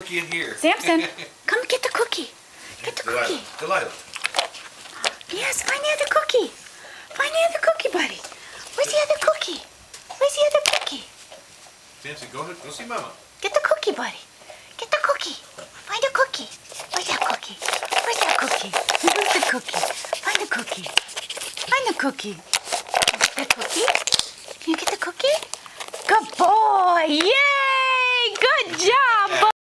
cookie in here. Sampson, come get the cookie. Get the Delilah. cookie. Delilah. Yes, find the other cookie. Find the other cookie, buddy. Where's the other cookie? Where's the other cookie? Sampson, go ahead. Go see Mama. Get the cookie, buddy. Get the cookie. Find the cookie. Where's that cookie? Where's that cookie? Where's the cookie? Find the cookie. Find the cookie. Get the cookie? Can you get the cookie? Good boy. Yay! Good job,